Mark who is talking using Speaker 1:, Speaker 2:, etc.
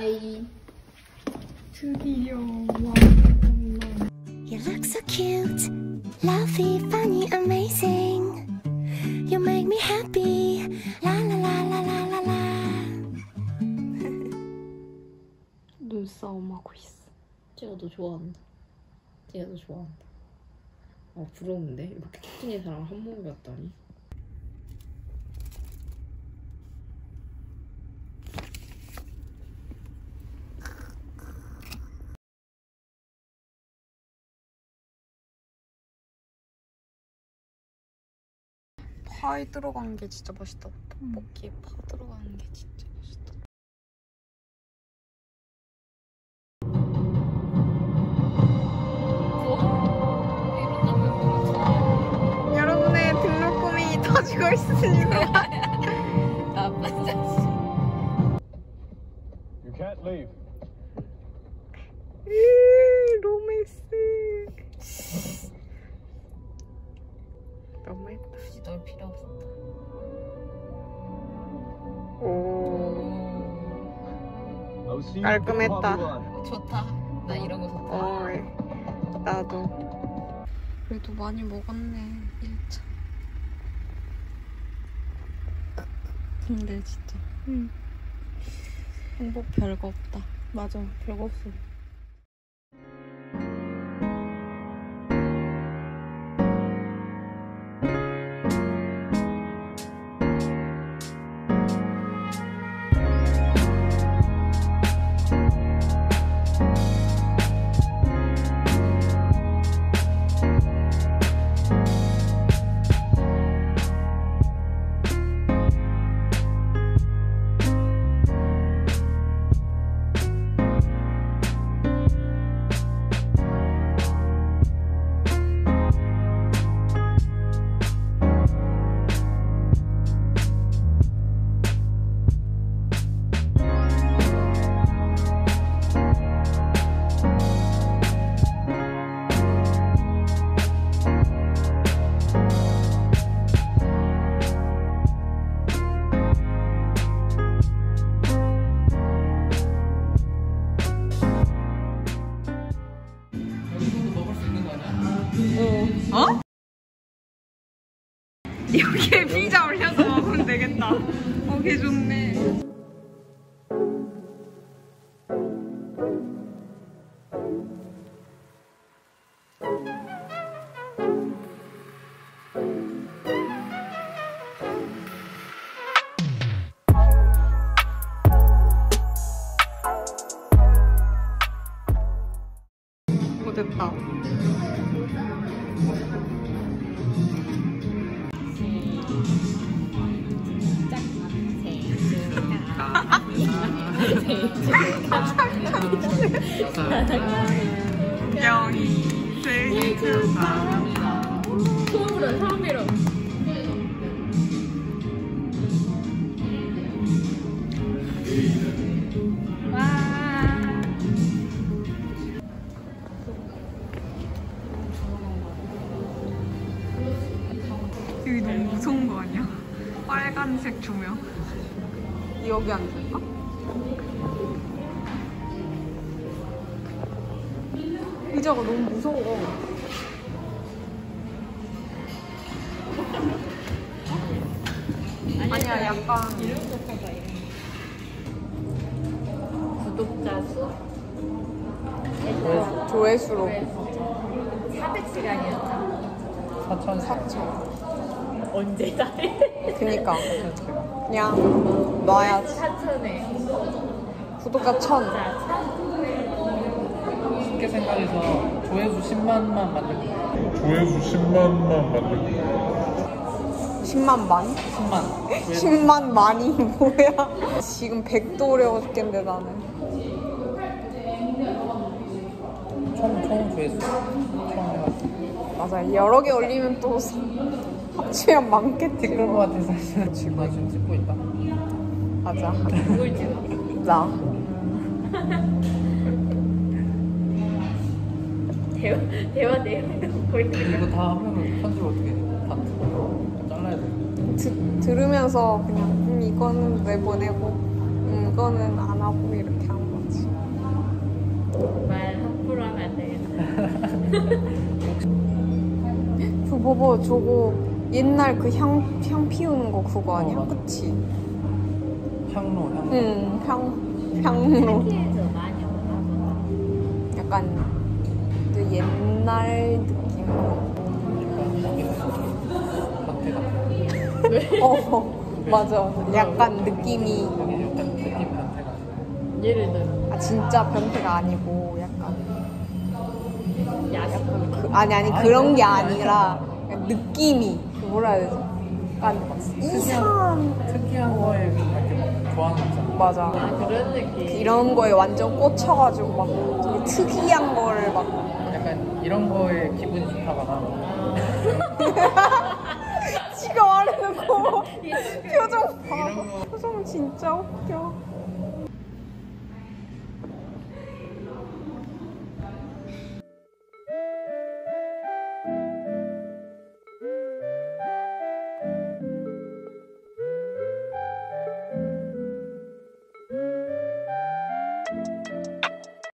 Speaker 1: 아이
Speaker 2: 드디어 와.
Speaker 3: You look so cute, lovely, funny, amazing. You make me happy. La la la la la la la.
Speaker 2: 눈싸움 하고 있어.
Speaker 1: 쟤가 너 좋아한다 쟤가 너 좋아한다 아 부러운데 이렇게 툭툭이 사람 한 몸에 갔다니
Speaker 2: 파이 들어간 게 진짜 맛있다. 떡볶이에 파 들어가는 게 진짜 맛있다. 여러분의 등록금이 터지고 있습니다.
Speaker 1: 나쁜 자식
Speaker 4: You can't leave.
Speaker 2: 으, 로맨스. 너무 예쁘다.
Speaker 1: 필요 없었다
Speaker 2: 오. 깔끔했다.
Speaker 1: 좋다 나 이런 거 좋다
Speaker 2: 어, 나도. 그래도 많이 먹었네, 1차. 근데 진짜. 응. 행복 별거 없다. 맞아, 별거 없어. 어? 여기에 피자 올려서 먹으면 되겠다. 어, 개 좋네. 오, 됐다. 영희 생일 축하합니다.
Speaker 1: 소음으로 사람이로
Speaker 2: 여기 너무 무서운 거 아니야? 빨간색 조명. 여기 앉을까? 의자가 너무 무서워. 아니야, 약간
Speaker 1: 구독자 수
Speaker 2: 조회수로
Speaker 1: 400시간이었나?
Speaker 4: 4천
Speaker 2: 4천.
Speaker 1: 언제 다
Speaker 2: 그니까. 그냥 놔야지.
Speaker 1: 4천에
Speaker 2: 구독자 천.
Speaker 4: 쉽게 생각해서 조회수 10만만 만들고
Speaker 5: 조회수 10만만 만들고
Speaker 2: 10만 만?
Speaker 4: 10만 조회수
Speaker 2: 10만 만이 뭐야? 지금 100도 어려워 죽겠는데 나는.
Speaker 4: 총, 총 조회수 총 해가지고
Speaker 2: 맞아. 여러 개 올리면 또 합치면 많겠지.
Speaker 4: 댓글 것 같아 사실 지금 나 지금 찍고 있다
Speaker 2: 맞아.
Speaker 1: 누굴 찍어?
Speaker 2: 나.
Speaker 1: 대화, 대화 내용도 보이는
Speaker 4: 이거 다 하면은 편집 어떻게 해? 다 잘라야 돼
Speaker 2: 드, 들으면서 그냥 음, 이거는 내보내고 음, 이거는 안 하고 이렇게 한 거.
Speaker 1: 말 함부로 하면 안 되겠다.
Speaker 2: 저 봐봐 저거 옛날 그 향 향 피우는 거 그거 아니야?
Speaker 4: 어.
Speaker 2: 그치?
Speaker 4: 향로 향로.
Speaker 2: 응, 향 향로. 약간 그 옛날 느낌.
Speaker 4: 밭에 같은.
Speaker 2: 어, 맞아. 약간 느낌이
Speaker 4: 여기 약간 느낌 변태가.
Speaker 1: 예를 들어
Speaker 2: 아 진짜 변태가 아니고 약간
Speaker 1: 야식.
Speaker 2: 그, 아니 아니
Speaker 4: 아니,
Speaker 2: 그런
Speaker 4: 게게
Speaker 2: 아니라 그냥 느낌이 그 뭐라 해야 되지? 약간 이상한
Speaker 4: 특이한 거에 이렇게 좋아하는 거.
Speaker 2: 맞아.
Speaker 1: 아 그런 느낌.
Speaker 2: 이런 거에 완전 꽂혀가지고 막 되게 특이한 거를 막
Speaker 4: 약간 이런 거에 기분이 좋다거나.
Speaker 2: 지가 말해놓고 표정 봐. 표정 진짜 웃겨.